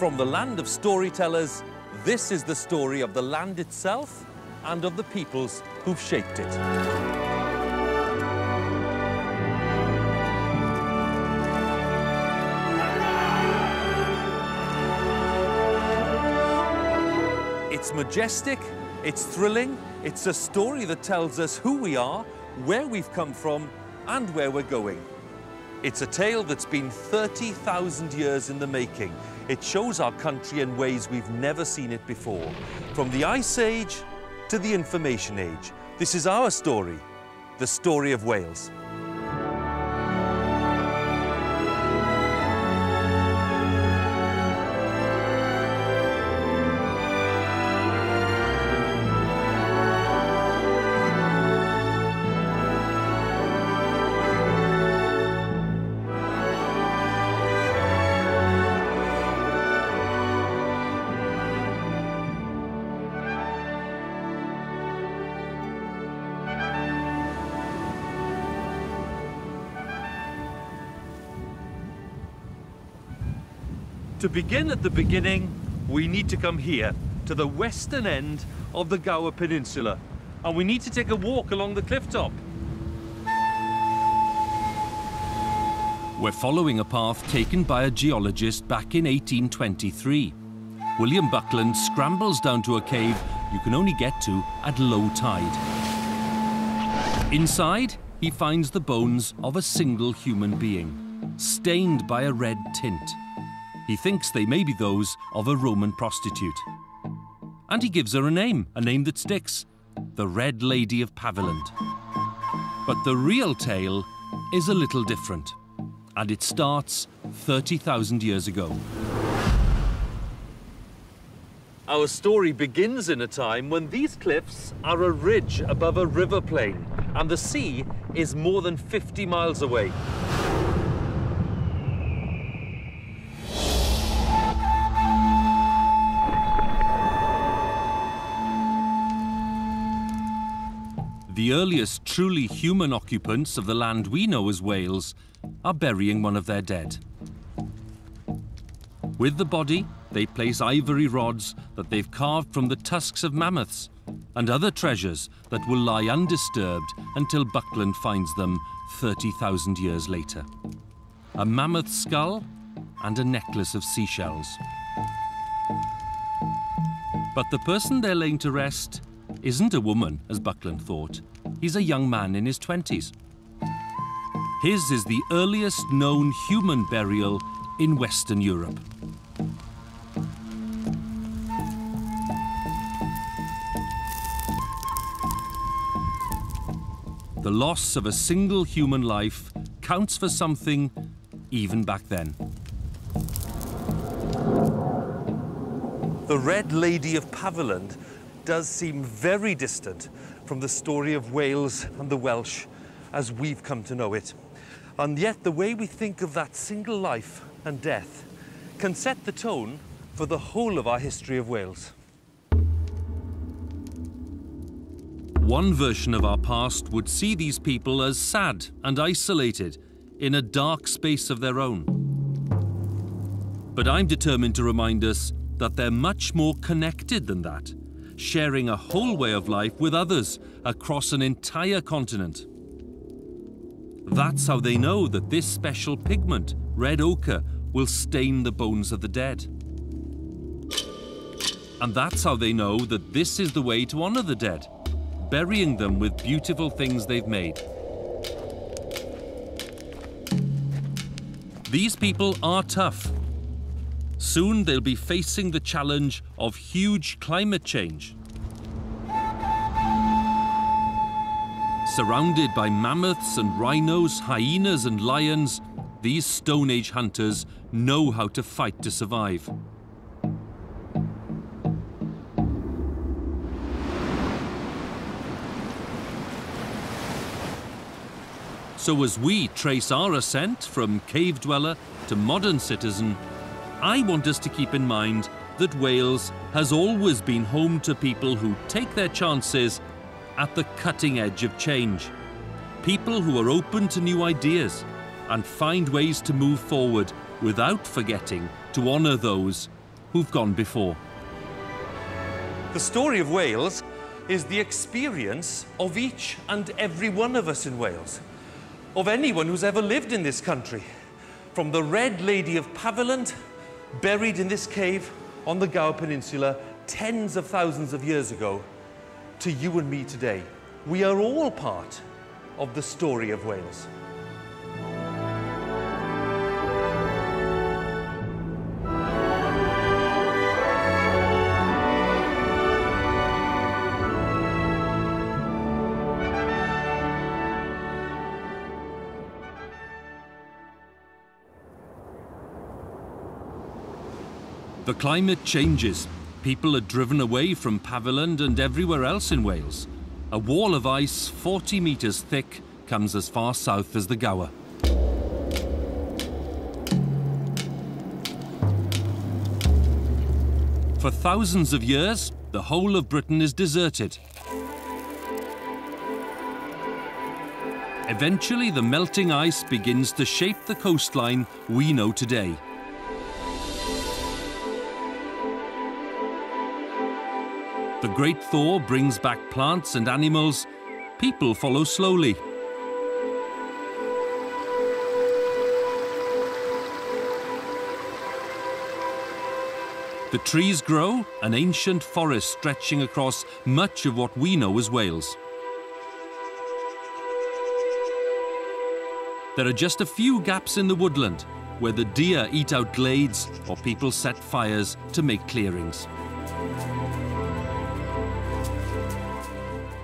From the land of storytellers, this is the story of the land itself and of the peoples who've shaped it. It's majestic, it's thrilling, it's a story that tells us who we are, where we've come from, and where we're going. It's a tale that's been 30,000 years in the making. It shows our country in ways we've never seen it before. From the Ice Age to the Information Age. This is our story, the story of Wales. To begin at the beginning, we need to come here, to the western end of the Gower Peninsula. And we need to take a walk along the cliff top. We're following a path taken by a geologist back in 1823. William Buckland scrambles down to a cave you can only get to at low tide. Inside, he finds the bones of a single human being, stained by a red tint. He thinks they may be those of a Roman prostitute. And he gives her a name, a name that sticks the Red Lady of Paviland. But the real tale is a little different, and it starts 30,000 years ago. Our story begins in a time when these cliffs are a ridge above a river plain, and the sea is more than 50 miles away. The earliest truly human occupants of the land we know as Wales are burying one of their dead. With the body, they place ivory rods that they've carved from the tusks of mammoths and other treasures that will lie undisturbed until Buckland finds them 30,000 years later. A mammoth skull and a necklace of seashells. But the person they're laying to rest isn't a woman, as Buckland thought. He's a young man in his 20s. His is the earliest known human burial in Western Europe. The loss of a single human life counts for something even back then. The Red Lady of Paviland does seem very distant from the story of Wales and the Welsh as we've come to know it. And yet the way we think of that single life and death can set the tone for the whole of our history of Wales. One version of our past would see these people as sad and isolated in a dark space of their own. But I'm determined to remind us that they're much more connected than that sharing a whole way of life with others across an entire continent. That's how they know that this special pigment, red ochre, will stain the bones of the dead. And that's how they know that this is the way to honour the dead, burying them with beautiful things they've made. These people are tough Soon they'll be facing the challenge of huge climate change. Surrounded by mammoths and rhinos, hyenas and lions, these Stone Age hunters know how to fight to survive. So as we trace our ascent from cave dweller to modern citizen, I want us to keep in mind that Wales has always been home to people who take their chances at the cutting edge of change. People who are open to new ideas and find ways to move forward without forgetting to honour those who've gone before. The story of Wales is the experience of each and every one of us in Wales, of anyone who's ever lived in this country, from the Red Lady of Paviland, buried in this cave on the Gower Peninsula tens of thousands of years ago, to you and me today. We are all part of the story of Wales. The climate changes. People are driven away from Paviland and everywhere else in Wales. A wall of ice 40 metres thick comes as far south as the Gower. For thousands of years, the whole of Britain is deserted. Eventually, the melting ice begins to shape the coastline we know today. Great thaw brings back plants and animals. People follow slowly. The trees grow, an ancient forest stretching across much of what we know as Wales. There are just a few gaps in the woodland where the deer eat out glades or people set fires to make clearings.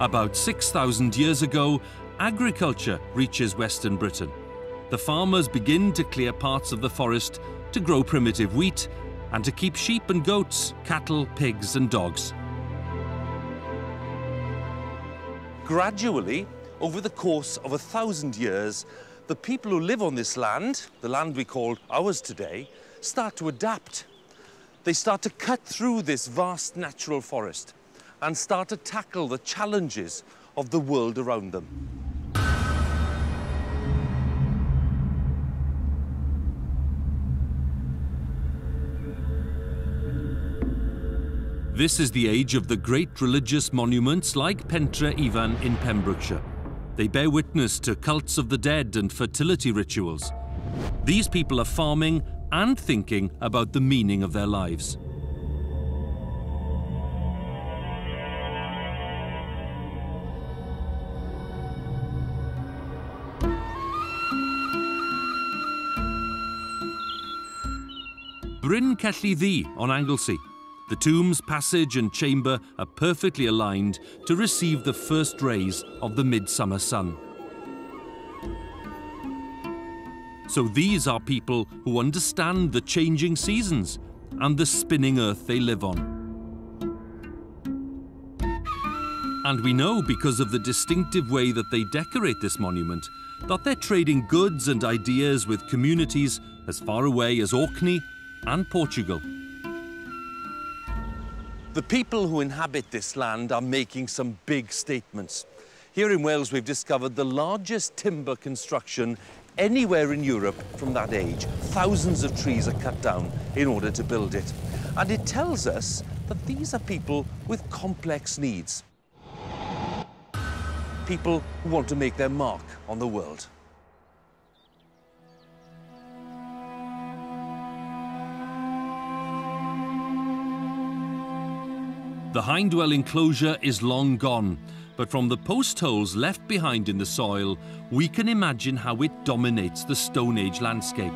About 6,000 years ago, agriculture reaches Western Britain. The farmers begin to clear parts of the forest to grow primitive wheat and to keep sheep and goats, cattle, pigs and dogs. Gradually, over the course of a thousand years, the people who live on this land, the land we call ours today, start to adapt. They start to cut through this vast natural forest and start to tackle the challenges of the world around them. This is the age of the great religious monuments like Pentre Ifan in Pembrokeshire. They bear witness to cults of the dead and fertility rituals. These people are farming and thinking about the meaning of their lives. Bryn Celli Ddu on Anglesey. The tomb's passage and chamber are perfectly aligned to receive the first rays of the midsummer sun. So these are people who understand the changing seasons and the spinning earth they live on. And we know because of the distinctive way that they decorate this monument that they're trading goods and ideas with communities as far away as Orkney and Portugal. The people who inhabit this land are making some big statements. Here in Wales, we've discovered the largest timber construction anywhere in Europe from that age. Thousands of trees are cut down in order to build it. And it tells us that these are people with complex needs. People who want to make their mark on the world. The Hindwell enclosure is long gone, but from the post holes left behind in the soil, we can imagine how it dominates the Stone Age landscape.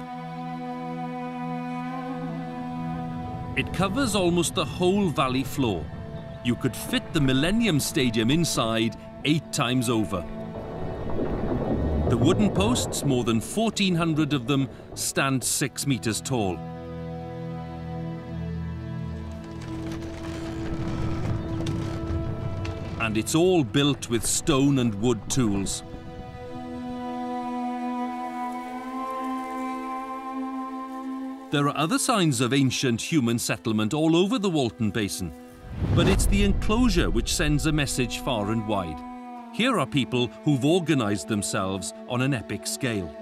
It covers almost the whole valley floor. You could fit the Millennium Stadium inside eight times over. The wooden posts, more than 1,400 of them, stand six metres tall. And it's all built with stone and wood tools. There are other signs of ancient human settlement all over the Walton Basin, but it's the enclosure which sends a message far and wide. Here are people who've organised themselves on an epic scale.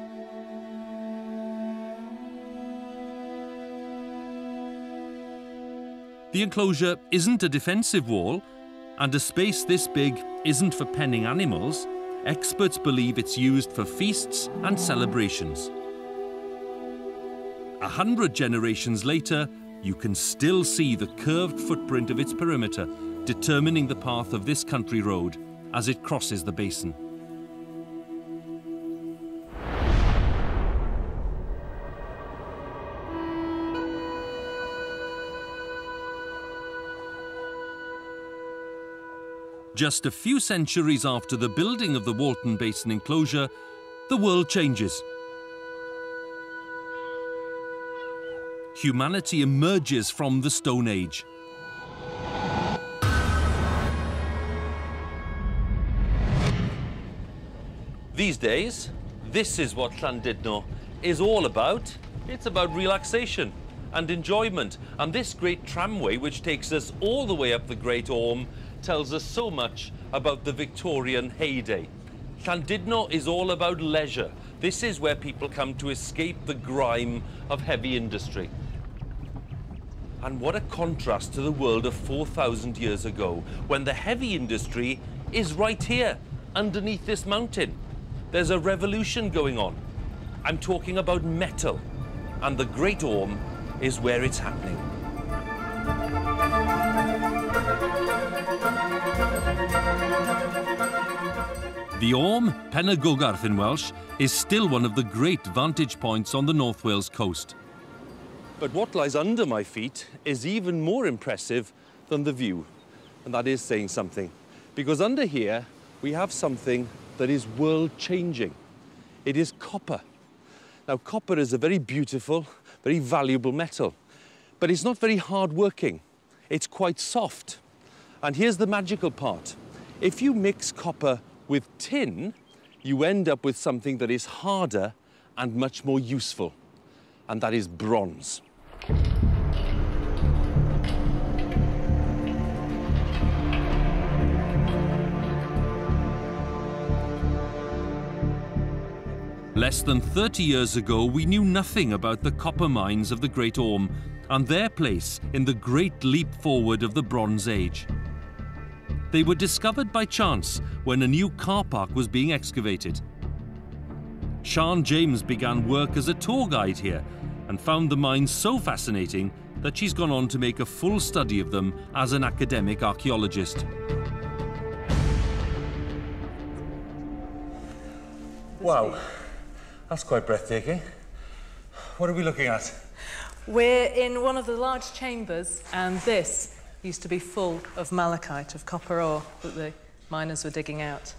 The enclosure isn't a defensive wall, and a space this big isn't for penning animals. Experts believe it's used for feasts and celebrations. A hundred generations later, you can still see the curved footprint of its perimeter, determining the path of this country road as it crosses the basin. Just a few centuries after the building of the Walton Basin enclosure, the world changes. Humanity emerges from the Stone Age. These days, this is what Llandudno is all about. It's about relaxation and enjoyment. And this great tramway, which takes us all the way up the Great Orme, tells us so much about the Victorian heyday. Llandudno is all about leisure. This is where people come to escape the grime of heavy industry. And what a contrast to the world of 4,000 years ago, when the heavy industry is right here, underneath this mountain. There's a revolution going on. I'm talking about metal, and the Great Orme is where it's happening. The Orme, Pen y Gogarth in Welsh, is still one of the great vantage points on the North Wales coast. But what lies under my feet is even more impressive than the view. And that is saying something. Because under here, we have something that is world-changing. It is copper. Now, copper is a very beautiful, very valuable metal. But it's not very hard-working. It's quite soft. And here's the magical part. If you mix copper with tin, you end up with something that is harder and much more useful, and that is bronze. Less than 30 years ago, we knew nothing about the copper mines of the Great Orme and their place in the great leap forward of the Bronze Age. They were discovered by chance when a new car park was being excavated. Sian James began work as a tour guide here and found the mines so fascinating that she's gone on to make a full study of them as an academic archaeologist. Wow, that's quite breathtaking. What are we looking at? We're in one of the large chambers, and this used to be full of malachite, of copper ore that the miners were digging out.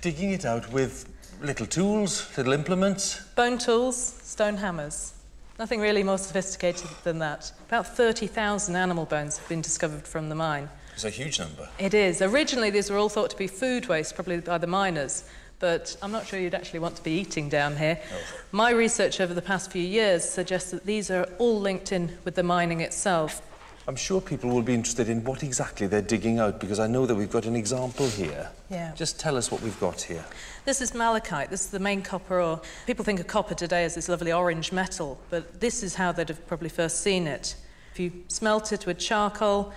Digging it out with little tools, little implements? Bone tools, stone hammers. Nothing really more sophisticated than that. About 30,000 animal bones have been discovered from the mine. It's a huge number. It is. Originally, these were all thought to be food waste, probably by the miners, but I'm not sure you'd actually want to be eating down here. Oh. My research over the past few years suggests that these are all linked in with the mining itself. I'm sure people will be interested in what exactly they're digging out because I know that we've got an example here. Yeah. Just tell us what we've got here. This is malachite. This is the main copper ore. People think of copper today as this lovely orange metal, but this is how they'd have probably first seen it. If you smelt it with charcoal,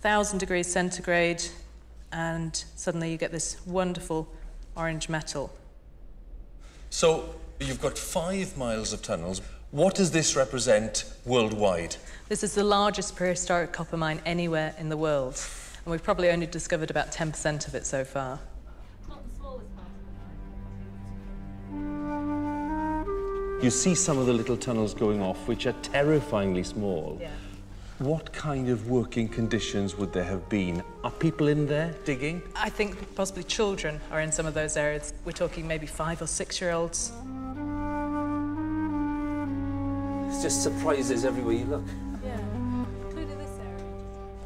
1000 degrees centigrade, and suddenly you get this wonderful orange metal. So you've got five miles of tunnels. What does this represent worldwide? This is the largest prehistoric copper mine anywhere in the world, and we've probably only discovered about 10% of it so far. You see some of the little tunnels going off, which are terrifyingly small. Yeah. What kind of working conditions would there have been? Are people in there digging? I think possibly children are in some of those areas. We're talking maybe five or six year olds. It's just surprises everywhere you look.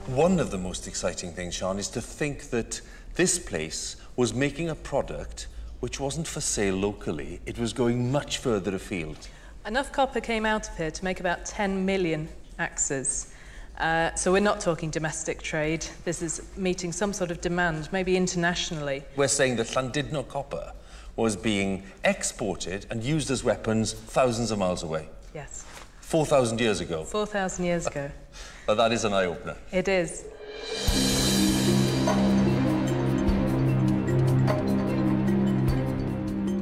One of the most exciting things, Sian, is to think that this place was making a product which wasn't for sale locally. It was going much further afield. Enough copper came out of here to make about 10 million axes. Uh, so we're not talking domestic trade. This is meeting some sort of demand, maybe internationally. We're saying that Llandudno copper was being exported and used as weapons thousands of miles away. Yes. 4,000 years ago. 4,000 years ago. But that is an eye-opener. It is.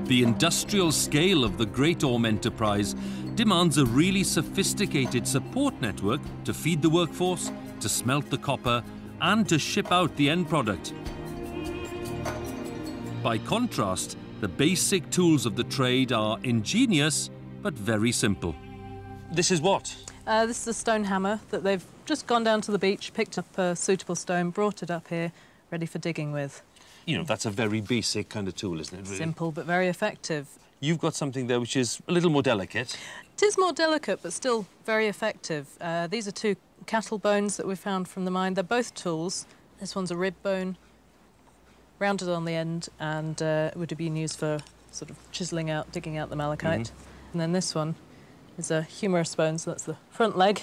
The industrial scale of the Great Orme enterprise demands a really sophisticated support network to feed the workforce, to smelt the copper, and to ship out the end product. By contrast, the basic tools of the trade are ingenious but very simple. This is what? Uh, this is a stone hammer that they've just gone down to the beach, picked up a suitable stone, brought it up here, ready for digging with. You know, that's a very basic kind of tool, isn't it? Really? Simple but very effective. You've got something there which is a little more delicate. It is more delicate but still very effective. Uh, these are two cattle bones that we found from the mine. They're both tools. This one's a rib bone, rounded on the end, and uh, would have been used for sort of chiselling out, digging out the malachite. And then this one is a humerus bone, so that's the front leg,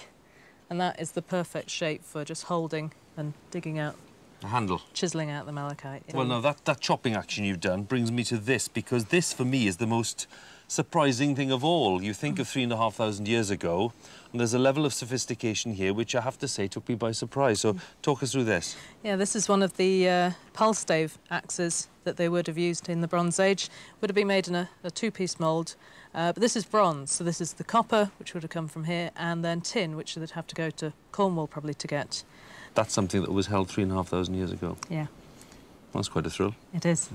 and that is the perfect shape for just holding and digging out, A handle. chiselling out the malachite. Well, no, that, that chopping action you've done brings me to this, because this, for me, is the most surprising thing of all. You think of three and a half thousand years ago, and there's a level of sophistication here which I have to say took me by surprise. So talk us through this. Yeah, this is one of the uh, palstave axes that they would have used in the Bronze Age. Would have been made in a, a two-piece mould, uh, but this is bronze, so this is the copper, which would have come from here, and then tin, which they'd have to go to Cornwall probably to get. That's something that was held three and a half thousand years ago. Yeah, That's quite a thrill. it is.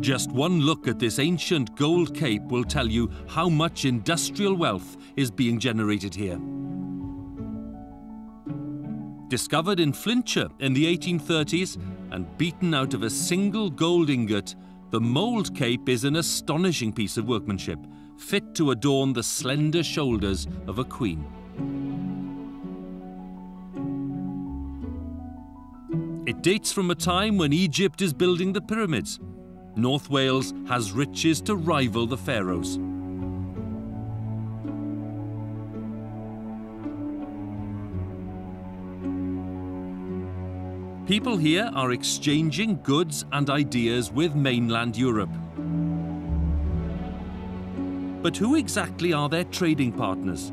Just one look at this ancient gold cape will tell you how much industrial wealth is being generated here. Discovered in Flintshire in the 1830s and beaten out of a single gold ingot, the Mold cape is an astonishing piece of workmanship, fit to adorn the slender shoulders of a queen. It dates from a time when Egypt is building the pyramids. North Wales has riches to rival the pharaohs. People here are exchanging goods and ideas with mainland Europe. But who exactly are their trading partners?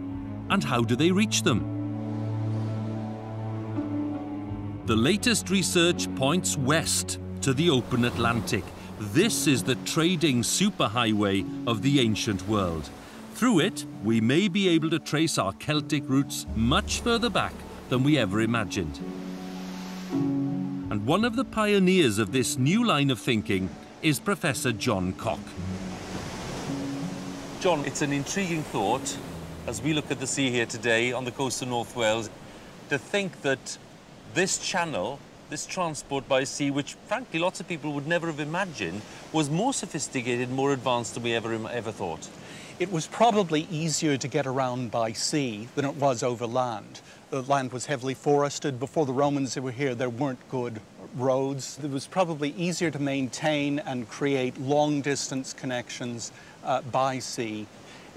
And how do they reach them? The latest research points west to the open Atlantic. This is the trading superhighway of the ancient world. Through it, we may be able to trace our Celtic roots much further back than we ever imagined. And one of the pioneers of this new line of thinking is Professor John Koch. John, it's an intriguing thought as we look at the sea here today on the coast of North Wales to think that this channel, this transport by sea, which frankly lots of people would never have imagined, was more sophisticated, more advanced than we ever, ever thought. It was probably easier to get around by sea than it was over land. The land was heavily forested. Before the Romans were here, there weren't good roads. It was probably easier to maintain and create long distance connections uh, by sea.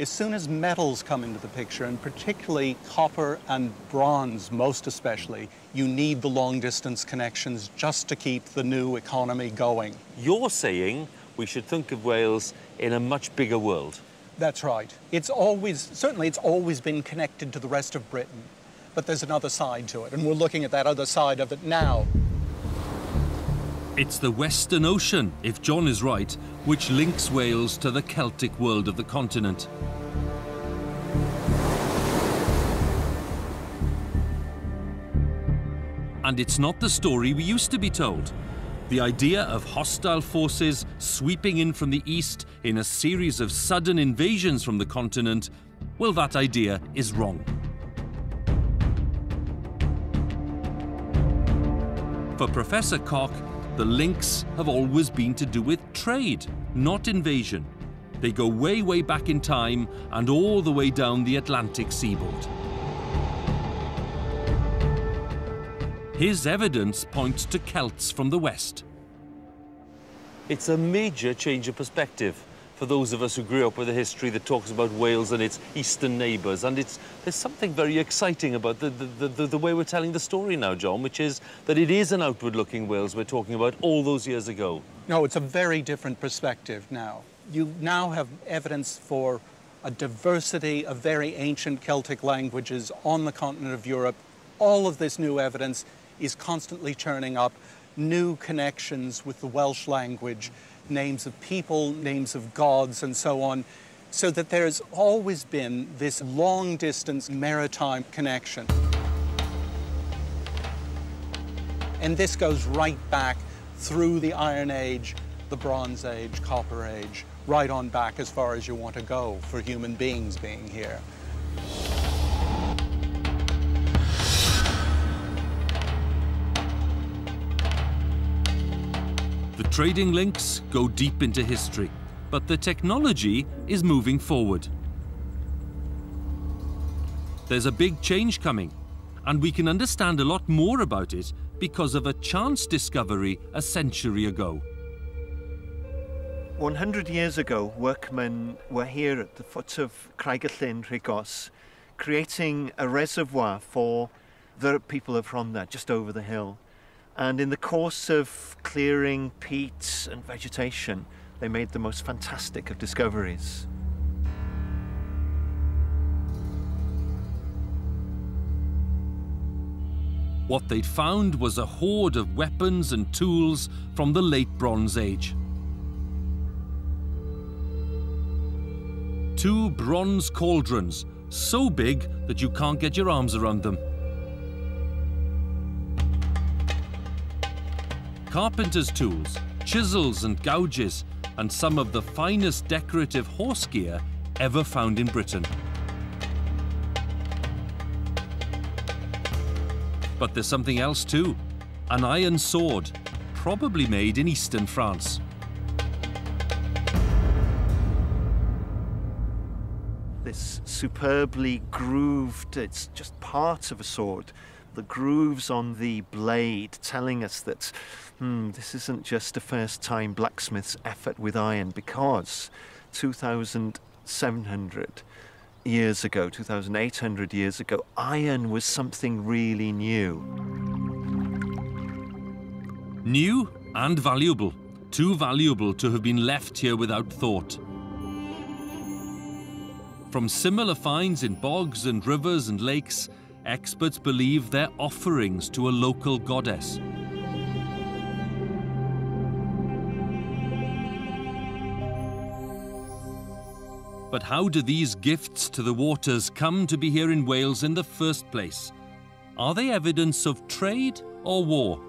As soon as metals come into the picture, and particularly copper and bronze, most especially, you need the long distance connections just to keep the new economy going. You're saying we should think of Wales in a much bigger world. That's right. It's always, certainly, it's always been connected to the rest of Britain, but there's another side to it, and we're looking at that other side of it now. It's the Western Ocean, if John is right, which links Wales to the Celtic world of the continent. And it's not the story we used to be told. The idea of hostile forces sweeping in from the east in a series of sudden invasions from the continent, well, that idea is wrong. For Professor Koch, the links have always been to do with trade, not invasion. They go way, way back in time and all the way down the Atlantic seaboard. His evidence points to Celts from the west. It's a major change of perspective for those of us who grew up with a history that talks about Wales and its eastern neighbours. And it's, there's something very exciting about the, the, the, the way we're telling the story now, John, which is that it is an outward-looking Wales we're talking about all those years ago. No, it's a very different perspective now. You now have evidence for a diversity of very ancient Celtic languages on the continent of Europe. All of this new evidence is constantly churning up new connections with the Welsh language, names of people, names of gods, and so on, so that there has always been this long distance maritime connection. And this goes right back through the Iron Age, the Bronze Age, Copper Age, right on back as far as you want to go for human beings being here. The trading links go deep into history, but the technology is moving forward. There's a big change coming, and we can understand a lot more about it because of a chance discovery a century ago. 100 years ago, workmen were here at the foot of Craig-y-Llyn, creating a reservoir for the people of Rhondda, just over the hill. And in the course of clearing peat and vegetation, they made the most fantastic of discoveries. What they'd found was a hoard of weapons and tools from the late Bronze Age. Two bronze cauldrons, so big that you can't get your arms around them. Carpenter's tools, chisels and gouges, and some of the finest decorative horse gear ever found in Britain. But there's something else too. An iron sword, probably made in eastern France. This superbly grooved, it's just part of a sword, the grooves on the blade telling us that hmm, this isn't just a first time blacksmith's effort with iron because 2,700 years ago, 2,800 years ago, iron was something really new. New and valuable. Too valuable to have been left here without thought. From similar finds in bogs and rivers and lakes, experts believe they're offerings to a local goddess. But how do these gifts to the waters come to be here in Wales in the first place? Are they evidence of trade or war?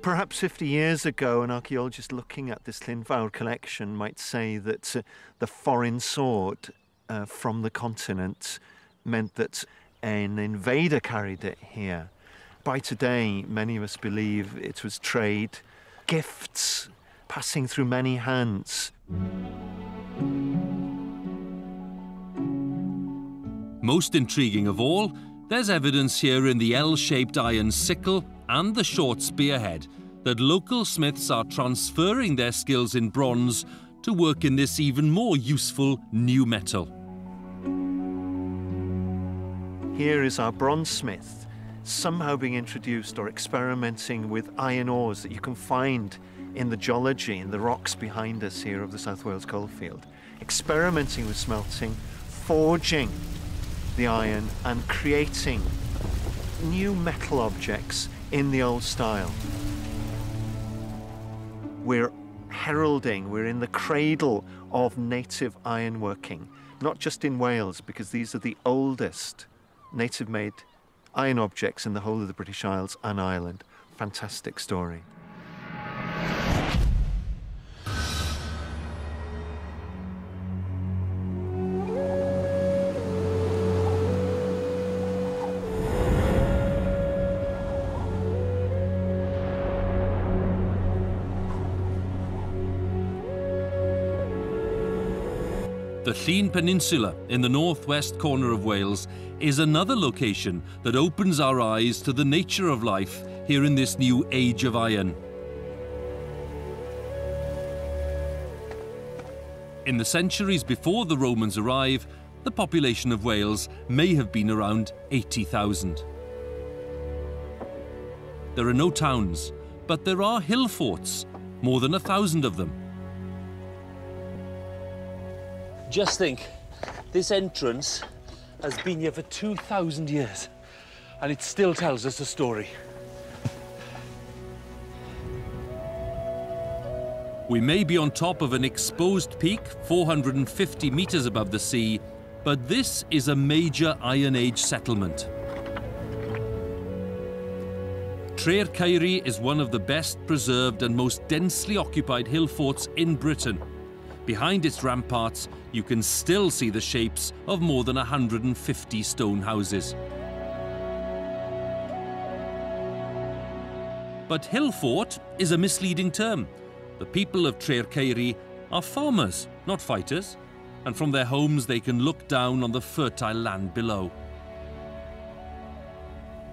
Perhaps 50 years ago, an archaeologist looking at this Llyn collection might say that uh, the foreign sword uh, from the continent meant that an invader carried it here. By today, many of us believe it was trade, gifts passing through many hands. Most intriguing of all, there's evidence here in the L-shaped iron sickle and the short spearhead that local smiths are transferring their skills in bronze to work in this even more useful new metal. Here is our bronze smith, somehow being introduced or experimenting with iron ores that you can find in the geology, in the rocks behind us here of the South Wales coalfield, experimenting with smelting, forging the iron and creating new metal objects in the old style. We're heralding, we're in the cradle of native ironworking, not just in Wales, because these are the oldest native made iron objects in the whole of the British Isles and Ireland. Fantastic story. Llŷn Peninsula in the northwest corner of Wales is another location that opens our eyes to the nature of life here in this new age of iron. In the centuries before the Romans arrive, the population of Wales may have been around 80,000. There are no towns, but there are hill forts, more than a thousand of them. Just think, this entrance has been here for 2,000 years, and it still tells us a story. We may be on top of an exposed peak 450 metres above the sea, but this is a major Iron Age settlement. Tre'r Ceiri is one of the best preserved and most densely occupied hill forts in Britain. Behind its ramparts, you can still see the shapes of more than 150 stone houses. But hill fort is a misleading term. The people of Tre'r are farmers, not fighters, and from their homes they can look down on the fertile land below.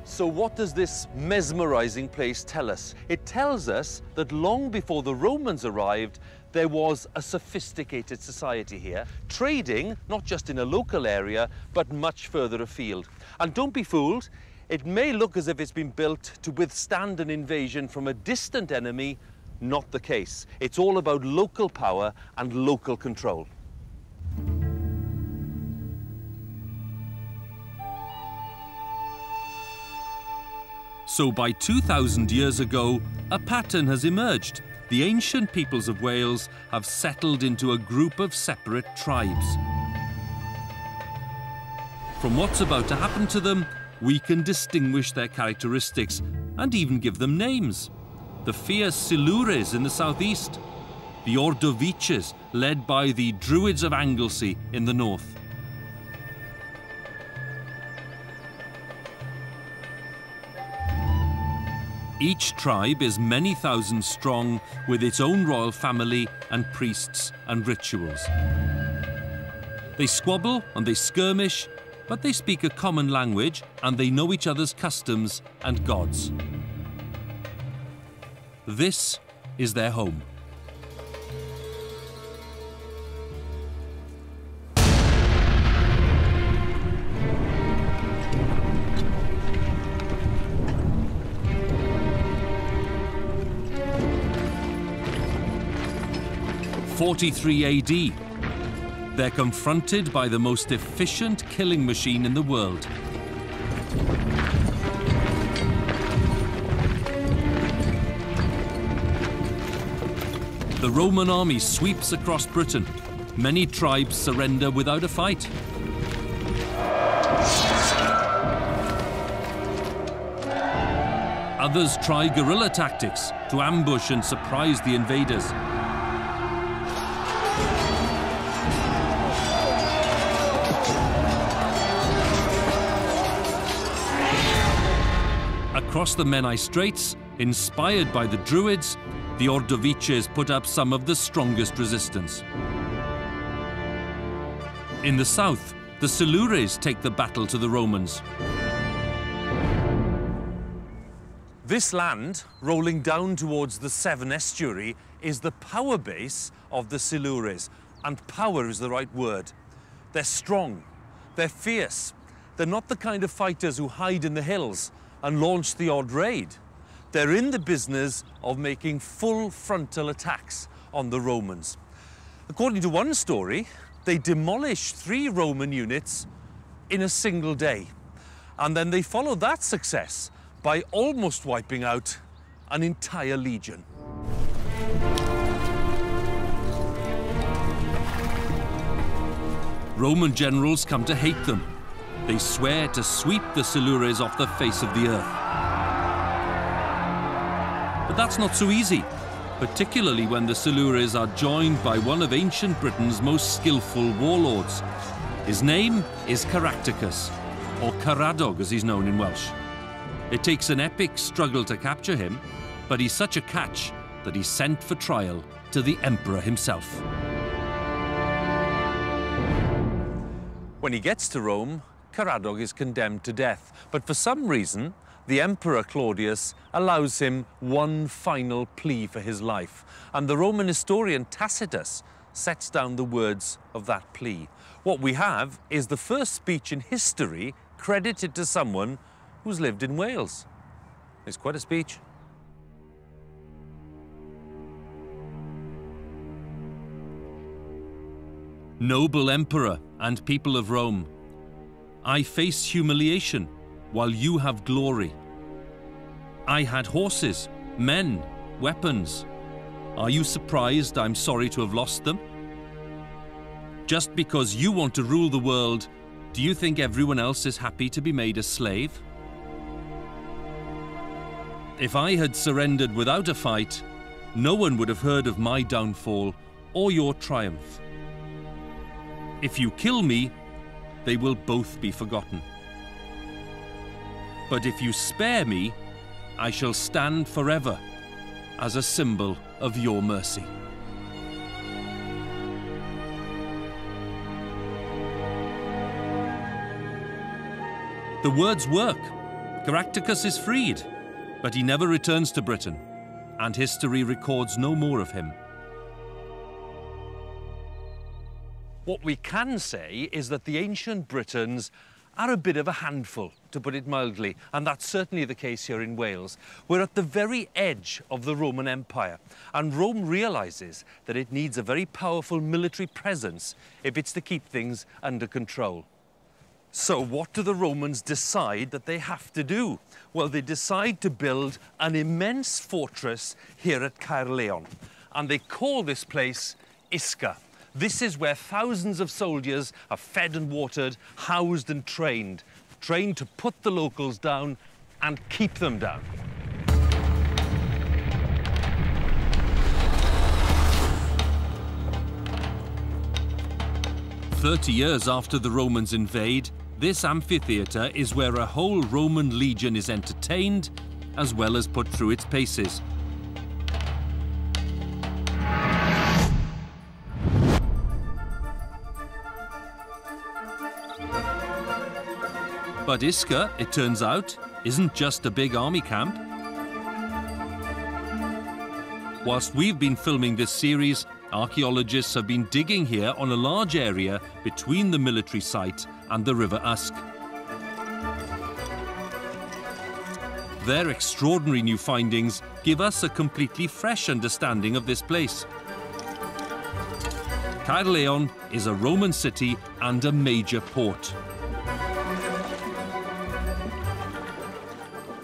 So what does this mesmerizing place tell us? It tells us that long before the Romans arrived, there was a sophisticated society here, trading not just in a local area, but much further afield. And don't be fooled, it may look as if it's been built to withstand an invasion from a distant enemy, not the case. It's all about local power and local control. So by 2,000 years ago, a pattern has emerged. The ancient peoples of Wales have settled into a group of separate tribes. From what's about to happen to them, we can distinguish their characteristics and even give them names. The fierce Silures in the southeast, the Ordovices led by the Druids of Anglesey in the north. Each tribe is many thousand strong with its own royal family and priests and rituals. They squabble and they skirmish, but they speak a common language and they know each other's customs and gods. This is their home. Forty-three AD. They're confronted by the most efficient killing machine in the world. The Roman army sweeps across Britain. Many tribes surrender without a fight. Others try guerrilla tactics to ambush and surprise the invaders. Across the Menai Straits, inspired by the Druids, the Ordovices put up some of the strongest resistance. In the south, the Silures take the battle to the Romans. This land, rolling down towards the Severn estuary, is the power base of the Silures. And power is the right word. They're strong, they're fierce. They're not the kind of fighters who hide in the hills and launch the odd raid. They're in the business of making full frontal attacks on the Romans. According to one story, they demolished three Roman units in a single day. And then they followed that success by almost wiping out an entire legion. Roman generals come to hate them. They swear to sweep the Silures off the face of the earth. But that's not so easy, particularly when the Silures are joined by one of ancient Britain's most skillful warlords. His name is Caractacus, or Caradog as he's known in Welsh. It takes an epic struggle to capture him, but he's such a catch that he's sent for trial to the Emperor himself. When he gets to Rome, Caradog is condemned to death. But for some reason, the Emperor Claudius allows him one final plea for his life. And the Roman historian Tacitus sets down the words of that plea. What we have is the first speech in history credited to someone who's lived in Wales. It's quite a speech. Noble Emperor and people of Rome, I face humiliation while you have glory. I had horses, men, weapons. Are you surprised I'm sorry to have lost them? Just because you want to rule the world, do you think everyone else is happy to be made a slave? If I had surrendered without a fight, no one would have heard of my downfall or your triumph. If you kill me, they will both be forgotten. But if you spare me, I shall stand forever as a symbol of your mercy. The words work. Caractacus is freed, but he never returns to Britain, and history records no more of him. What we can say is that the ancient Britons are a bit of a handful, to put it mildly, and that's certainly the case here in Wales. We're at the very edge of the Roman Empire, and Rome realises that it needs a very powerful military presence if it's to keep things under control. So what do the Romans decide that they have to do? Well, they decide to build an immense fortress here at Caerleon, and they call this place Isca. This is where thousands of soldiers are fed and watered, housed and trained, trained to put the locals down and keep them down. Thirty years after the Romans invade, this amphitheatre is where a whole Roman legion is entertained, as well as put through its paces. But Isca, it turns out, isn't just a big army camp. Whilst we've been filming this series, archaeologists have been digging here on a large area between the military site and the River Usk. Their extraordinary new findings give us a completely fresh understanding of this place. Caerleon is a Roman city and a major port.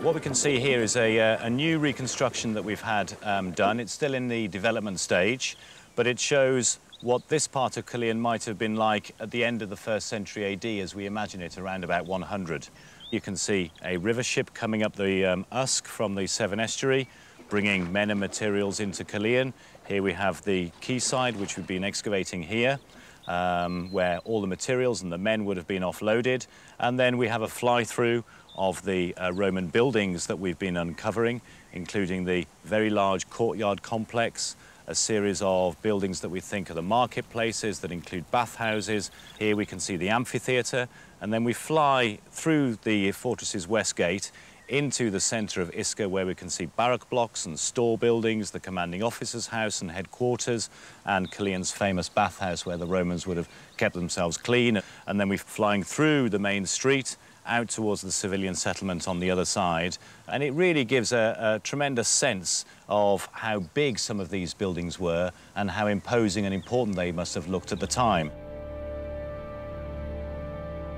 What we can see here is a, uh, a new reconstruction that we've had um, done. It's still in the development stage, but it shows what this part of Caerleon might have been like at the end of the first century AD as we imagine it around about 100. You can see a river ship coming up the um, Usk from the Severn estuary, bringing men and materials into Caerleon. Here we have the quayside, which we've been excavating here. Um, where all the materials and the men would have been offloaded. And then we have a fly-through of the uh, Roman buildings that we've been uncovering, including the very large courtyard complex, a series of buildings that we think are the marketplaces that include bathhouses. Here we can see the amphitheatre, and then we fly through the fortress's west gate into the centre of Isca where we can see barrack blocks and store buildings, the commanding officer's house and headquarters, and Caerleon's famous bathhouse where the Romans would have kept themselves clean. And then we're flying through the main street out towards the civilian settlement on the other side. And it really gives a, a, tremendous sense of how big some of these buildings were and how imposing and important they must have looked at the time.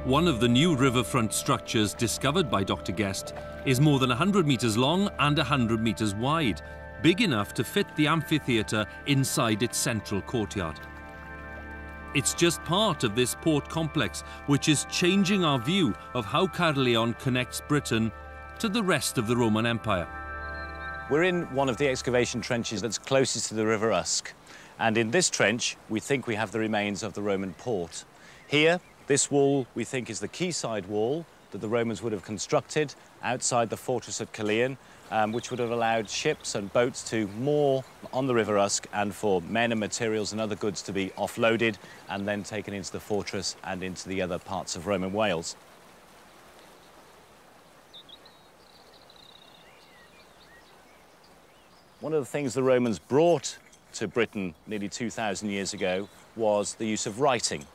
One of the new riverfront structures discovered by Dr. Guest is more than 100 metres long and 100 metres wide, big enough to fit the amphitheatre inside its central courtyard. It's just part of this port complex which is changing our view of how Caerleon connects Britain to the rest of the Roman Empire. We're in one of the excavation trenches that's closest to the River Usk. And in this trench, we think we have the remains of the Roman port. Here, this wall, we think, is the quayside wall that the Romans would have constructed outside the fortress at Caerleon um, which would have allowed ships and boats to moor on the River Usk and for men and materials and other goods to be offloaded and then taken into the fortress and into the other parts of Roman Wales. One of the things the Romans brought to Britain nearly 2,000 years ago was the use of writing.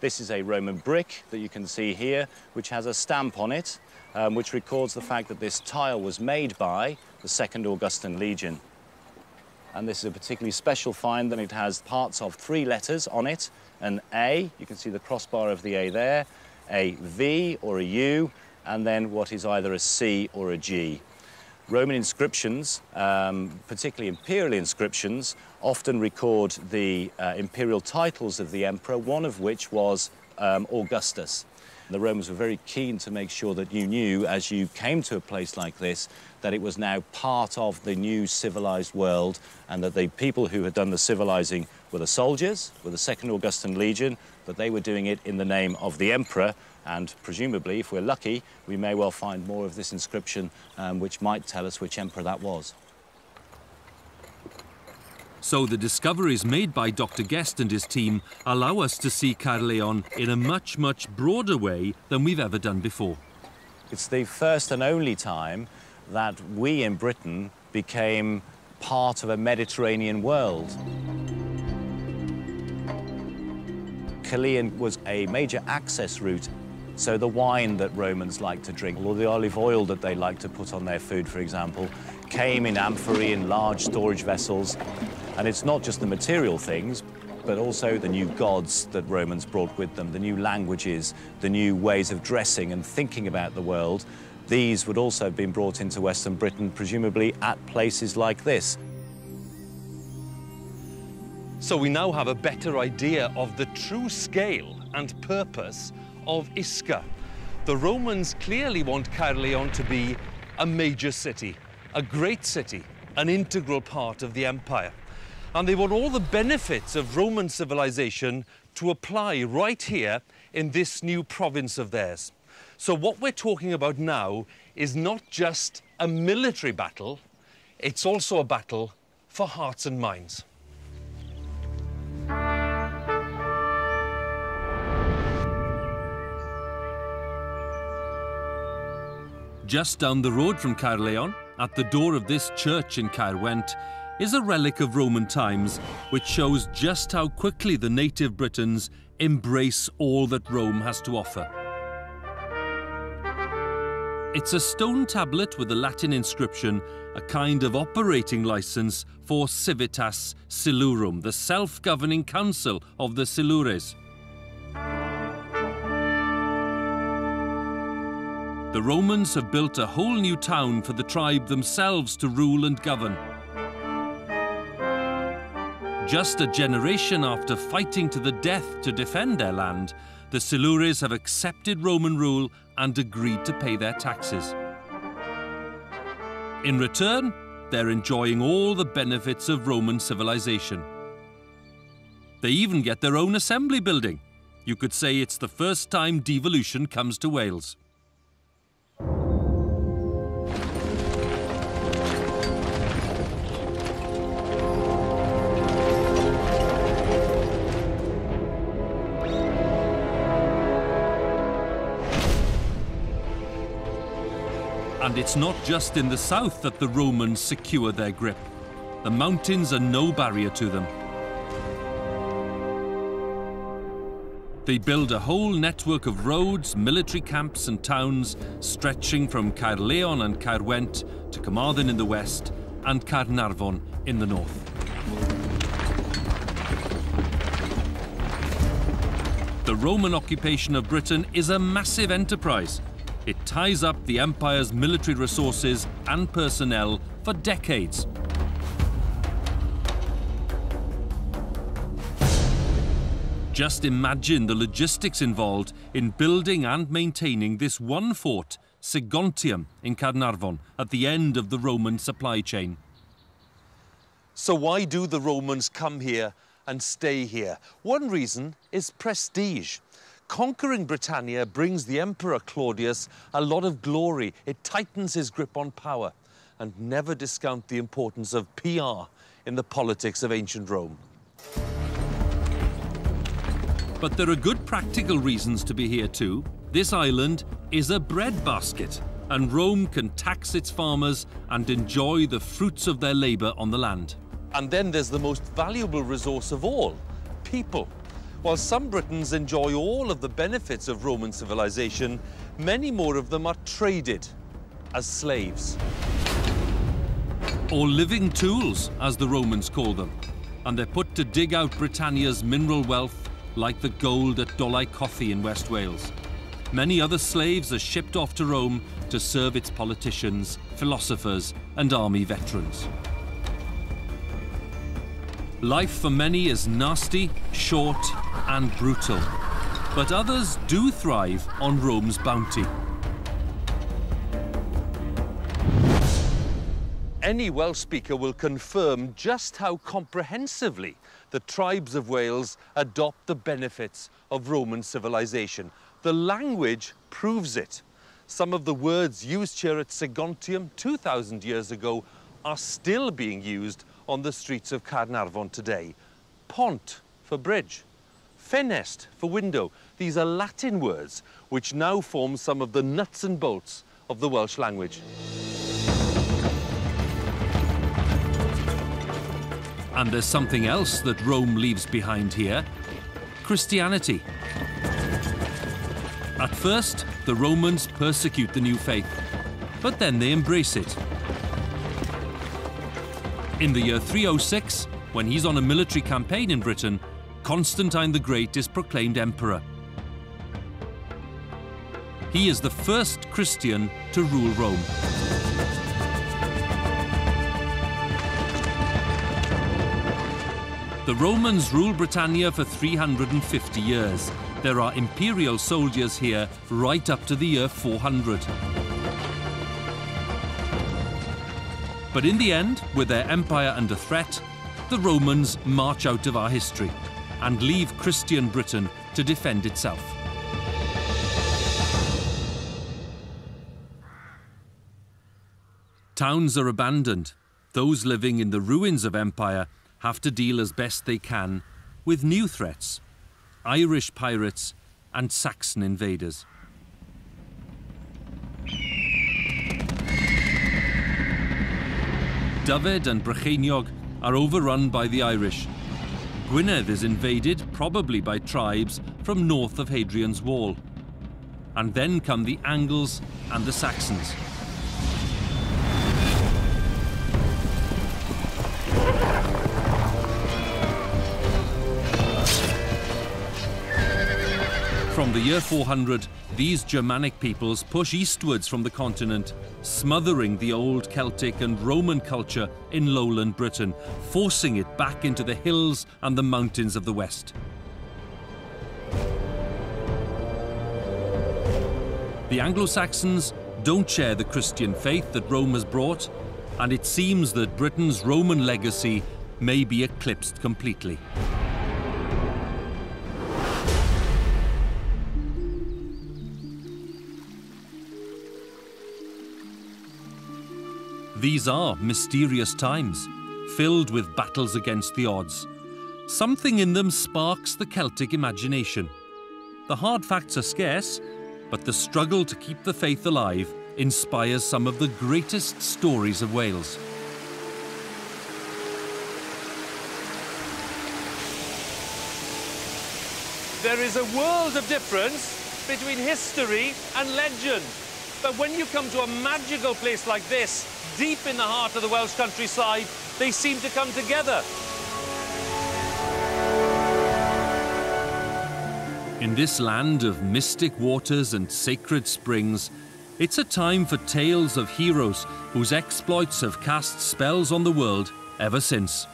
This is a Roman brick that you can see here, which has a stamp on it, um, which records the fact that this tile was made by the Second Augustan Legion. And this is a particularly special find that it has parts of three letters on it, an A, you can see the crossbar of the A there, a V or a U, and then what is either a C or a G. Roman inscriptions, um, particularly imperial inscriptions, often record the uh, imperial titles of the emperor, one of which was um, Augustus. The Romans were very keen to make sure that you knew, as you came to a place like this, that it was now part of the new civilized world and that the people who had done the civilizing were the soldiers, were the Second Augustan Legion, but they were doing it in the name of the emperor and presumably, if we're lucky, we may well find more of this inscription um, which might tell us which emperor that was. So the discoveries made by Dr. Guest and his team allow us to see Caerleon in a much, much broader way than we've ever done before. It's the first and only time that we in Britain became part of a Mediterranean world. Caerleon was a major access route so the wine that Romans liked to drink, or the olive oil that they liked to put on their food, for example, came in amphorae in large storage vessels. And it's not just the material things, but also the new gods that Romans brought with them, the new languages, the new ways of dressing and thinking about the world. These would also have been brought into Western Britain, presumably at places like this. So we now have a better idea of the true scale and purpose of Isca. The Romans clearly want Caerleon to be a major city, a great city, an integral part of the empire. And they want all the benefits of Roman civilization to apply right here in this new province of theirs. So what we're talking about now is not just a military battle, it's also a battle for hearts and minds. Just down the road from Caerleon, at the door of this church in Caerwent, is a relic of Roman times which shows just how quickly the native Britons embrace all that Rome has to offer. It's a stone tablet with a Latin inscription, a kind of operating license for Civitas Silurum, the self-governing council of the Silures. The Romans have built a whole new town for the tribe themselves to rule and govern. Just a generation after fighting to the death to defend their land, the Silures have accepted Roman rule and agreed to pay their taxes. In return, they're enjoying all the benefits of Roman civilization. They even get their own assembly building. You could say it's the first time devolution comes to Wales. And it's not just in the south that the Romans secure their grip. The mountains are no barrier to them. They build a whole network of roads, military camps and towns stretching from Caerleon and Caerwent to Carmarthen in the west and Caernarfon in the north. The Roman occupation of Britain is a massive enterprise it ties up the Empire's military resources and personnel for decades. Just imagine the logistics involved in building and maintaining this one fort, Segontium, in Caernarfon, at the end of the Roman supply chain. So why do the Romans come here and stay here? One reason is prestige. Conquering Britannia brings the Emperor Claudius a lot of glory. It tightens his grip on power. And never discount the importance of PR in the politics of ancient Rome. But there are good practical reasons to be here too. This island is a breadbasket, and Rome can tax its farmers and enjoy the fruits of their labour on the land. And then there's the most valuable resource of all, people. While some Britons enjoy all of the benefits of Roman civilization, many more of them are traded as slaves. Or living tools, as the Romans call them. And they're put to dig out Britannia's mineral wealth like the gold at Dolau in West Wales. Many other slaves are shipped off to Rome to serve its politicians, philosophers and army veterans. Life for many is nasty, short and brutal. But others do thrive on Rome's bounty. Any Welsh speaker will confirm just how comprehensively the tribes of Wales adopt the benefits of Roman civilization. The language proves it. Some of the words used here at Segontium 2,000 years ago are still being used on the streets of Caernarfon today. Pont for bridge, ffenest for window. These are Latin words which now form some of the nuts and bolts of the Welsh language. And there's something else that Rome leaves behind here Christianity. At first, the Romans persecute the new faith, but then they embrace it. In the year 306, when he's on a military campaign in Britain, Constantine the Great is proclaimed emperor. He is the first Christian to rule Rome. The Romans rule Britannia for 350 years. There are imperial soldiers here right up to the year 400. But in the end, with their empire under threat, the Romans march out of our history and leave Christian Britain to defend itself. Towns are abandoned. Those living in the ruins of empire have to deal as best they can with new threats Irish pirates and Saxon invaders. Dyfed and Brycheiniog are overrun by the Irish. Gwynedd is invaded, probably by tribes from north of Hadrian's Wall. And then come the Angles and the Saxons. From the year 400, these Germanic peoples push eastwards from the continent, smothering the old Celtic and Roman culture in lowland Britain, forcing it back into the hills and the mountains of the west. The Anglo-Saxons don't share the Christian faith that Rome has brought, and it seems that Britain's Roman legacy may be eclipsed completely. These are mysterious times, filled with battles against the odds. Something in them sparks the Celtic imagination. The hard facts are scarce, but the struggle to keep the faith alive inspires some of the greatest stories of Wales. There is a world of difference between history and legend. But when you come to a magical place like this, deep in the heart of the Welsh countryside, they seem to come together. In this land of mystic waters and sacred springs, it's a time for tales of heroes whose exploits have cast spells on the world ever since.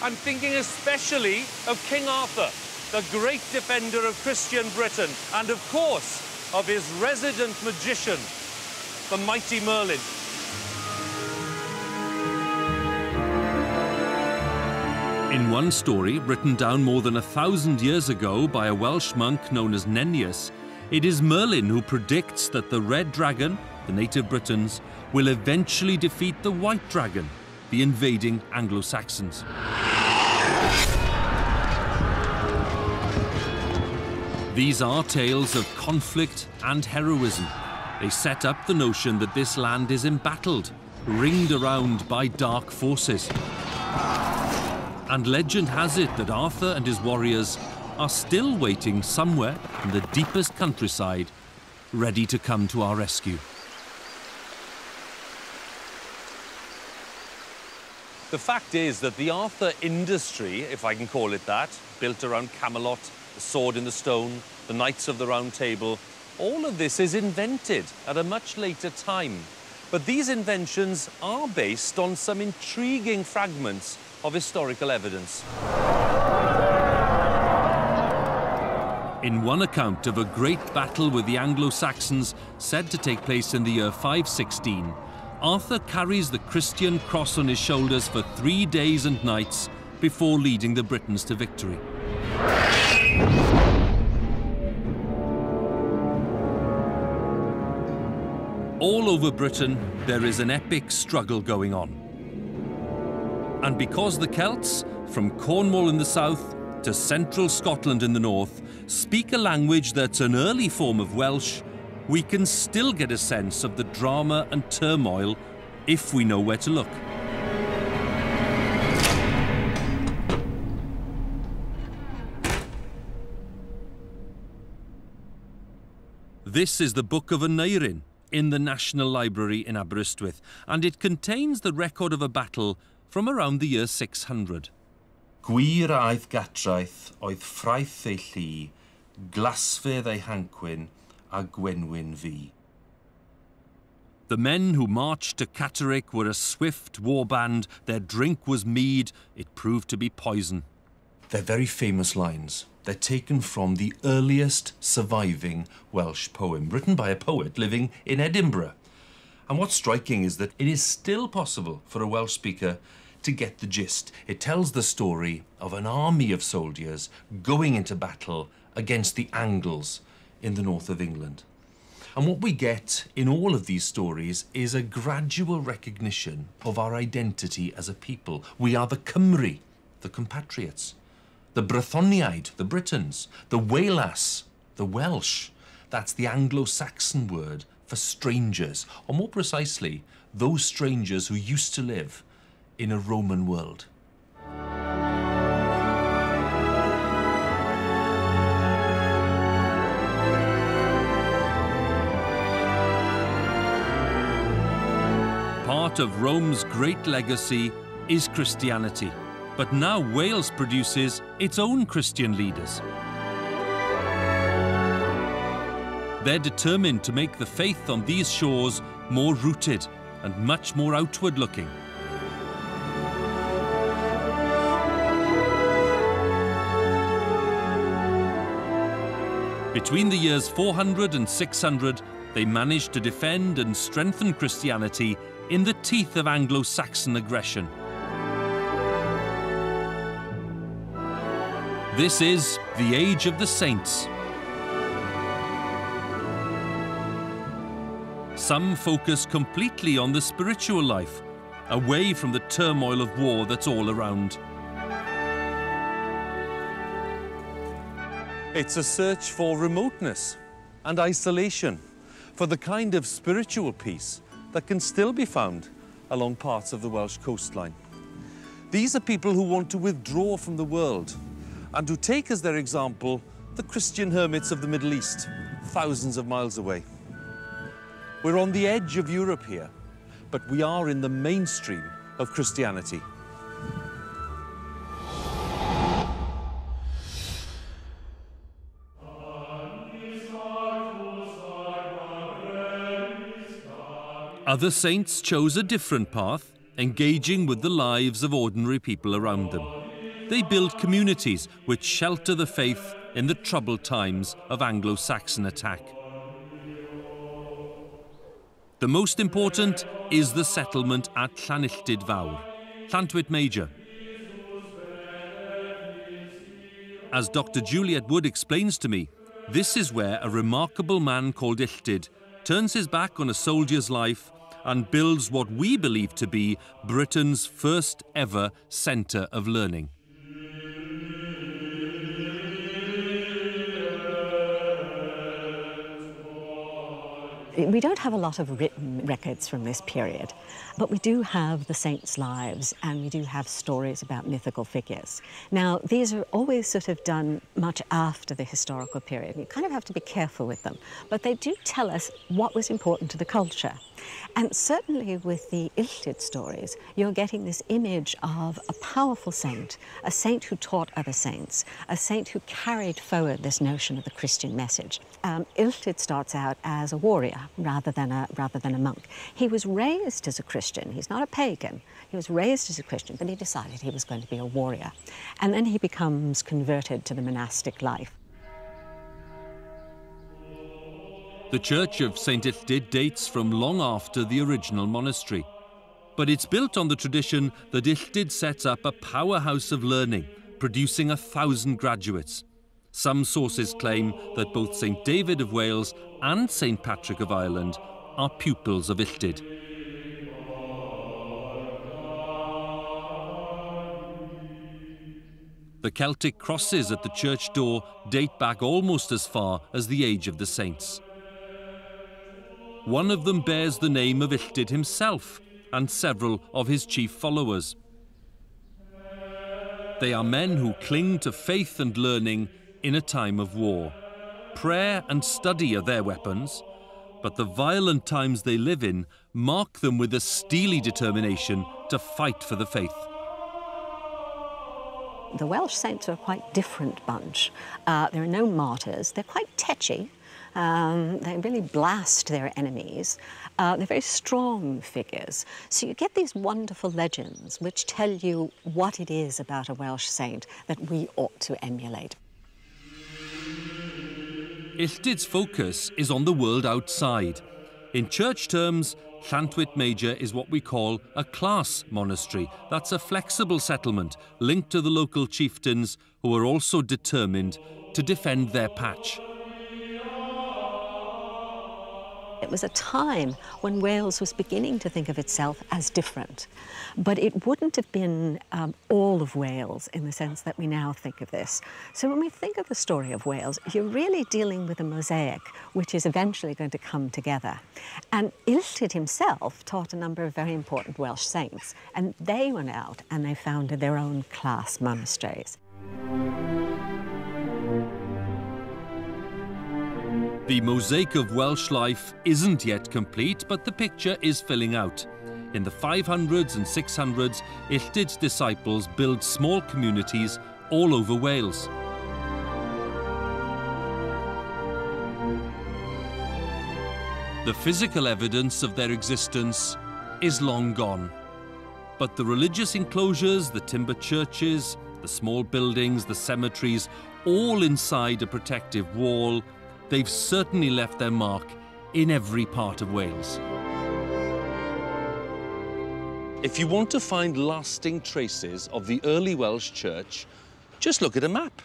I'm thinking especially of King Arthur, the great defender of Christian Britain, and of course, of his resident magician, the mighty Merlin. In one story, written down more than a thousand years ago by a Welsh monk known as Nennius, it is Merlin who predicts that the Red Dragon, the native Britons, will eventually defeat the White Dragon, the invading Anglo-Saxons. These are tales of conflict and heroism, they set up the notion that this land is embattled, ringed around by dark forces. And legend has it that Arthur and his warriors are still waiting somewhere in the deepest countryside, ready to come to our rescue. The fact is that the Arthur industry, if I can call it that, built around Camelot, the sword in the stone, the Knights of the Round Table, all of this is invented at a much later time. But these inventions are based on some intriguing fragments of historical evidence. In one account of a great battle with the Anglo-Saxons said to take place in the year 516, Arthur carries the Christian cross on his shoulders for three days and nights before leading the Britons to victory. All over Britain, there is an epic struggle going on. And because the Celts, from Cornwall in the south to central Scotland in the north, speak a language that's an early form of Welsh, we can still get a sense of the drama and turmoil if we know where to look. This is the Book of Aneirin in the National Library in Aberystwyth, and it contains the record of a battle from around the year 600. Gwir aeth gatraeth oedd ffraith ei llu, glasfedd ei hancwyn, a Gwenwyn fi. The men who marched to Catterick were a swift war band. Their drink was mead. It proved to be poison. They're very famous lines. They're taken from the earliest surviving Welsh poem, written by a poet living in Edinburgh. And what's striking is that it is still possible for a Welsh speaker to get the gist. It tells the story of an army of soldiers going into battle against the Angles in the north of England. And what we get in all of these stories is a gradual recognition of our identity as a people. We are the Cymry, the compatriots, the Brythoniaid, the Britons, the Wealas, the Welsh. That's the Anglo-Saxon word for strangers, or more precisely, those strangers who used to live in a Roman world. Part of Rome's great legacy is Christianity. But now Wales produces its own Christian leaders. They're determined to make the faith on these shores more rooted and much more outward looking. Between the years 400 and 600, they managed to defend and strengthen Christianity in the teeth of Anglo-Saxon aggression. This is the Age of the Saints. Some focus completely on the spiritual life, away from the turmoil of war that's all around. It's a search for remoteness and isolation, for the kind of spiritual peace that can still be found along parts of the Welsh coastline. These are people who want to withdraw from the world and who take as their example the Christian hermits of the Middle East, thousands of miles away. We're on the edge of Europe here, but we are in the mainstream of Christianity. Other saints chose a different path, engaging with the lives of ordinary people around them. They build communities which shelter the faith in the troubled times of Anglo-Saxon attack. The most important is the settlement at Llanilltyd Fawr, Llantwit Major. As Dr. Juliette Wood explains to me, this is where a remarkable man called Illtyd turns his back on a soldier's life and builds what we believe to be Britain's first ever centre of learning. We don't have a lot of written records from this period, but we do have the saints' lives and we do have stories about mythical figures. Now, these are always sort of done much after the historical period. You kind of have to be careful with them, but they do tell us what was important to the culture. And certainly with the Illtyd stories, you're getting this image of a powerful saint, a saint who taught other saints, a saint who carried forward this notion of the Christian message. Um, starts out as a warrior rather than a, rather than a monk. He was raised as a Christian. He's not a pagan. He was raised as a Christian, but he decided he was going to be a warrior. And then he becomes converted to the monastic life. The church of St. Illtyd dates from long after the original monastery. But it's built on the tradition that Illtyd sets up a powerhouse of learning, producing a thousand graduates. Some sources claim that both St. David of Wales and St. Patrick of Ireland are pupils of Illtyd. The Celtic crosses at the church door date back almost as far as the age of the saints. One of them bears the name of Illtyd himself and several of his chief followers. They are men who cling to faith and learning in a time of war. Prayer and study are their weapons, but the violent times they live in mark them with a steely determination to fight for the faith. The Welsh saints are a quite different bunch. Uh, there are no martyrs. They're quite tetchy. Um, they really blast their enemies. Uh, they're very strong figures. So you get these wonderful legends which tell you what it is about a Welsh saint that we ought to emulate. Illtyd's focus is on the world outside. In church terms, Llantwit Major is what we call a clas monastery. That's a flexible settlement linked to the local chieftains who are also determined to defend their patch. It was a time when Wales was beginning to think of itself as different. But it wouldn't have been um, all of Wales in the sense that we now think of this. So when we think of the story of Wales, you're really dealing with a mosaic which is eventually going to come together. And Illtyd himself taught a number of very important Welsh saints, and they went out and they founded their own clas monasteries. The mosaic of Welsh life isn't yet complete, but the picture is filling out. In the 500s and 600s, Illtyd's disciples build small communities all over Wales. The physical evidence of their existence is long gone. But the religious enclosures, the timber churches, the small buildings, the cemeteries, all inside a protective wall, they've certainly left their mark in every part of Wales. If you want to find lasting traces of the early Welsh church, just look at a map.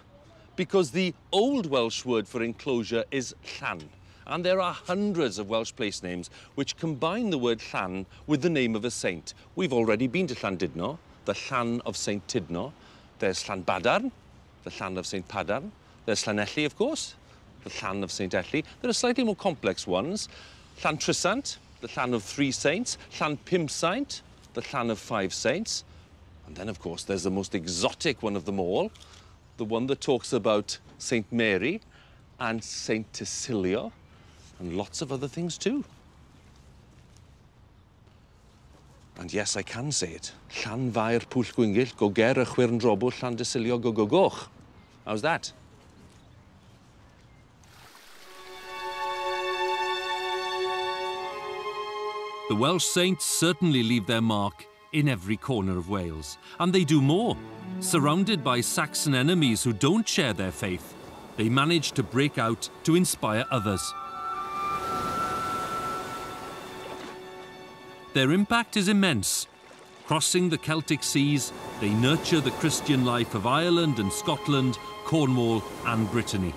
Because the Old Welsh word for enclosure is llan. And there are hundreds of Welsh place names which combine the word llan with the name of a saint. We've already been to Llandudno, the Llan of St Tudno. There's Llanbadarn, the Llan of St Padarn. There's Llanelli, of course, the Llan of St Elli. There are slightly more complex ones. Llantrisant, the Llan of Three Saints. Llanpumsaint, the Llan of Five Saints. And then, of course, there's the most exotic one of them all, the one that talks about St Mary and St Tysilio, and lots of other things too. And yes, I can say it. Llan Fair Pwll Gwyngyll, go ger y chwyrn drobw Llan Dysilio go go goch. How's that? The Welsh saints certainly leave their mark in every corner of Wales. And they do more. Surrounded by Saxon enemies who don't share their faith, they manage to break out to inspire others. Their impact is immense. Crossing the Celtic seas, they nurture the Christian life of Ireland and Scotland, Cornwall and Brittany.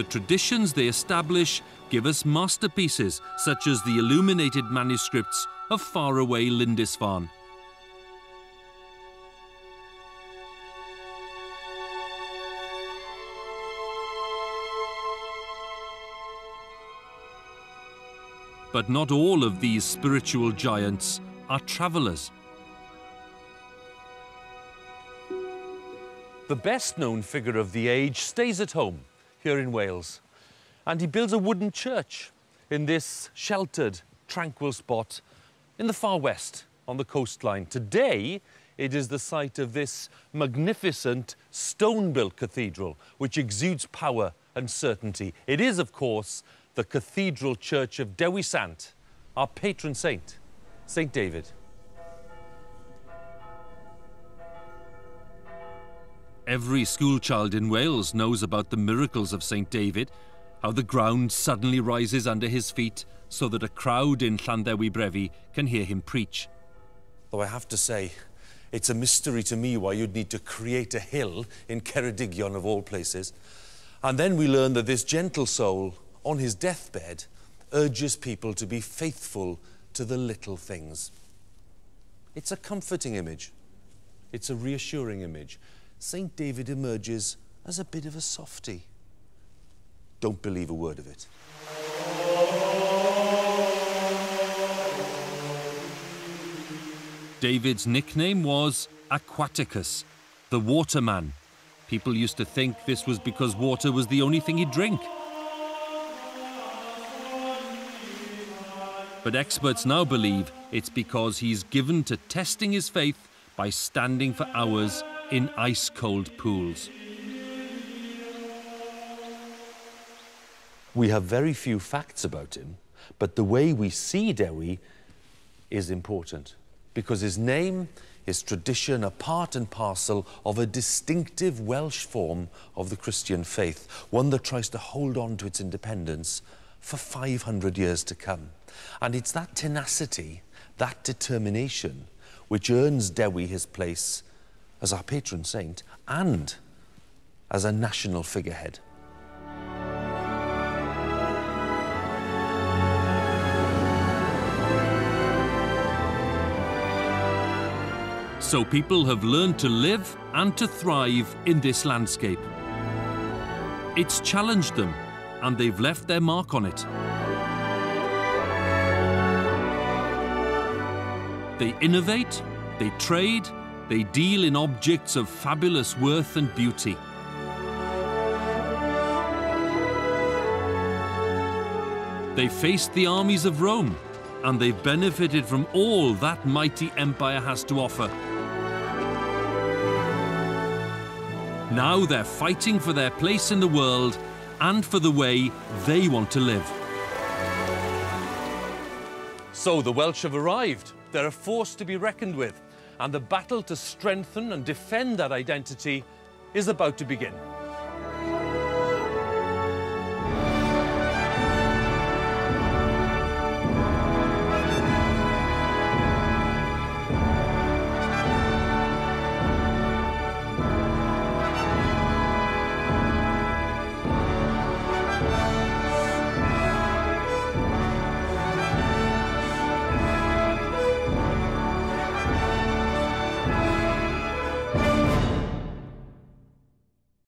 The traditions they establish give us masterpieces such as the illuminated manuscripts of faraway Lindisfarne. But not all of these spiritual giants are travellers. The best known figure of the age stays at home here in Wales. And he builds a wooden church in this sheltered, tranquil spot in the far west on the coastline. Today, it is the site of this magnificent stone-built cathedral, which exudes power and certainty. It is, of course, the Cathedral Church of Dewi Sant, our patron saint, St. David. Every schoolchild in Wales knows about the miracles of St. David, how the ground suddenly rises under his feet so that a crowd in Llanddewi Brefi can hear him preach. Though I have to say, it's a mystery to me why you'd need to create a hill in Ceredigion of all places. And then we learn that this gentle soul, on his deathbed, urges people to be faithful to the little things. It's a comforting image. It's a reassuring image. St. David emerges as a bit of a softy. Don't believe a word of it. David's nickname was Aquaticus, the waterman. People used to think this was because water was the only thing he'd drink. But experts now believe it's because he's given to testing his faith by standing for hours in ice-cold pools. We have very few facts about him, but the way we see Dewi is important because his name, his tradition are part and parcel of a distinctive Welsh form of the Christian faith, one that tries to hold on to its independence for 500 years to come. And it's that tenacity, that determination, which earns Dewi his place as our patron saint and as a national figurehead. So people have learned to live and to thrive in this landscape. It's challenged them, and they've left their mark on it. They innovate, they trade, they deal in objects of fabulous worth and beauty. They faced the armies of Rome, and they've benefited from all that mighty empire has to offer. Now they're fighting for their place in the world and for the way they want to live. So the Welsh have arrived. They're a force to be reckoned with. And the battle to strengthen and defend that identity is about to begin.